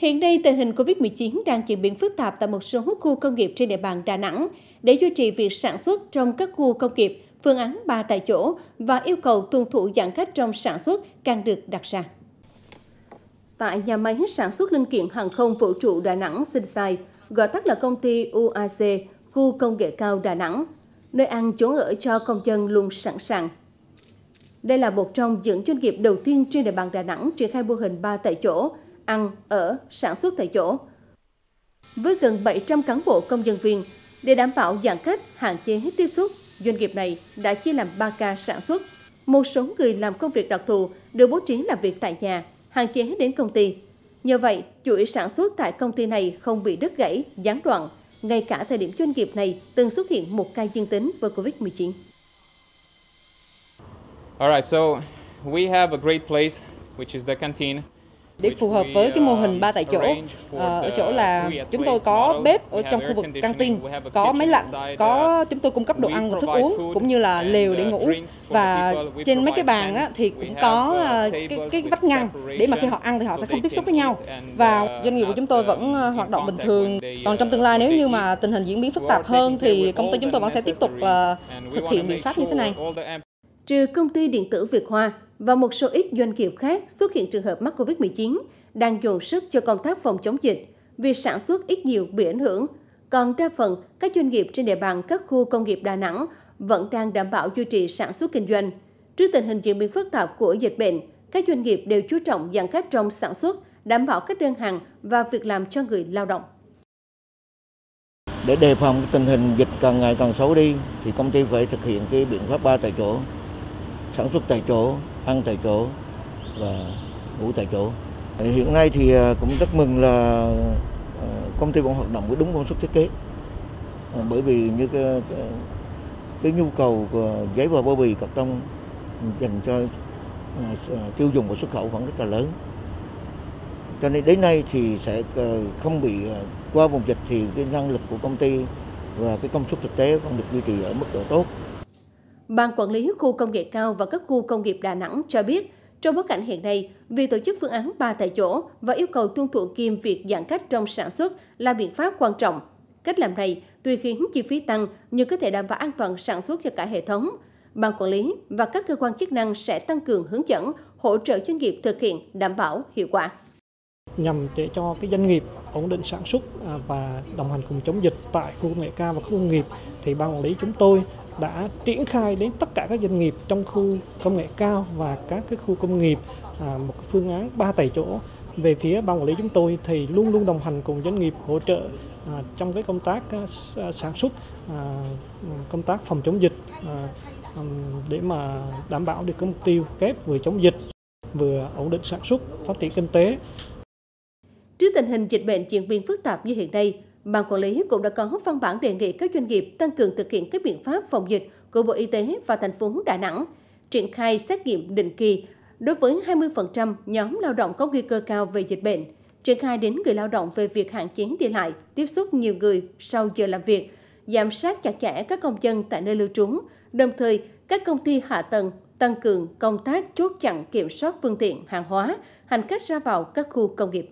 Hiện nay, tình hình COVID-19 đang diễn biến phức tạp tại một số khu công nghiệp trên địa bàn Đà Nẵng. Để duy trì việc sản xuất trong các khu công nghiệp, phương án 3 tại chỗ và yêu cầu tuân thủ giãn cách trong sản xuất càng được đặt ra. Tại nhà máy sản xuất linh kiện hàng không vũ trụ Đà Nẵng Sinsai, gọi tắt là công ty UAC, khu công nghệ cao Đà Nẵng, nơi ăn chỗ ở cho công dân luôn sẵn sàng. Đây là một trong những doanh nghiệp đầu tiên trên địa bàn Đà Nẵng triển khai mô hình 3 tại chỗ, ăn, ở, sản xuất tại chỗ. Với gần 700 cán bộ công nhân viên, để đảm bảo giãn cách, hạn chế tiếp xúc, doanh nghiệp này đã chia làm 3 ca sản xuất. Một số người làm công việc đặc thù được bố trí làm việc tại nhà, hạn chế đến công ty. Nhờ vậy, chuỗi sản xuất tại công ty này không bị đứt gãy, gián đoạn, ngay cả thời điểm doanh nghiệp này từng xuất hiện một ca dương tính với COVID-19. Alright, so we have a great place, which is the canteen để phù hợp với cái mô hình ba tại chỗ. Ờ, ở chỗ là chúng tôi có bếp ở trong khu vực căng tin có máy lạnh có chúng tôi cung cấp đồ ăn và thức uống cũng như là lều để ngủ. Và trên mấy cái bàn á, thì cũng có ờ, cái, cái vách ngăn để mà khi họ ăn thì họ sẽ không tiếp xúc với nhau. Và doanh nghiệp của chúng tôi vẫn ờ, hoạt động bình thường. Còn trong tương lai nếu như mà tình hình diễn biến phức tạp hơn thì công ty chúng tôi vẫn sẽ tiếp tục thực hiện biện pháp như thế này. Trừ công ty điện tử Việt Hoa và một số ít doanh nghiệp khác xuất hiện trường hợp mắc COVID-19 đang dồn sức cho công tác phòng chống dịch, vì sản xuất ít nhiều bị ảnh hưởng. Còn đa phần, các doanh nghiệp trên địa bàn các khu công nghiệp Đà Nẵng vẫn đang đảm bảo duy trì sản xuất kinh doanh. Trước tình hình diễn biến phức tạp của dịch bệnh, các doanh nghiệp đều chú trọng giãn cách trong sản xuất, đảm bảo các đơn hàng và việc làm cho người lao động. Để đề phòng tình hình dịch càng ngày càng xấu đi, thì công ty phải thực hiện cái biện pháp ba tại chỗ, sản xuất tại chỗ, ăn tại chỗ và ngủ tại chỗ. Hiện nay thì à, cũng rất mừng là à, công ty vẫn hoạt động với đúng công suất thiết kế. À, bởi vì như cái, cái, cái nhu cầu của giấy và bao bì cọc trong dành cho tiêu dùng và xuất khẩu vẫn rất là lớn. Cho nên đến nay thì sẽ ờ, không bị qua vùng dịch thì cái năng lực của công ty và cái công suất thực tế vẫn được duy trì ở mức độ tốt. Ban quản lý khu công nghệ cao và các khu công nghiệp Đà Nẵng cho biết, trong bối cảnh hiện nay, việc tổ chức phương án 3 tại chỗ và yêu cầu tuân thủ kiêm việc giãn cách trong sản xuất là biện pháp quan trọng. Cách làm này tuy khiến chi phí tăng nhưng có thể đảm bảo an toàn sản xuất cho cả hệ thống. Ban quản lý và các cơ quan chức năng sẽ tăng cường hướng dẫn, hỗ trợ doanh nghiệp thực hiện đảm bảo hiệu quả. Nhằm để cho cái doanh nghiệp ổn định sản xuất à, và đồng hành cùng chống dịch tại khu công nghệ cao và khu công nghiệp thì ban quản lý chúng tôi đã triển khai đến tất cả các doanh nghiệp trong khu công nghệ cao và các cái khu công nghiệp à, một phương án ba tại chỗ. Về phía ban quản lý chúng tôi thì luôn luôn đồng hành cùng doanh nghiệp hỗ trợ à, trong cái công tác à, à sản xuất à, công tác phòng chống dịch à, để mà đảm bảo được cái mục tiêu kép vừa chống dịch vừa ổn định sản xuất phát triển kinh tế. Trước tình hình dịch bệnh diễn biến phức tạp như hiện nay, Ban quản lý cũng đã có văn bản đề nghị các doanh nghiệp tăng cường thực hiện các biện pháp phòng dịch của Bộ Y tế và thành phố Đà Nẵng, triển khai xét nghiệm định kỳ đối với 20% nhóm lao động có nguy cơ cao về dịch bệnh, triển khai đến người lao động về việc hạn chế đi lại, tiếp xúc nhiều người sau giờ làm việc, giám sát chặt chẽ các công dân tại nơi lưu trú, đồng thời các công ty hạ tầng tăng cường công tác chốt chặn kiểm soát phương tiện, hàng hóa, hành khách ra vào các khu công nghiệp.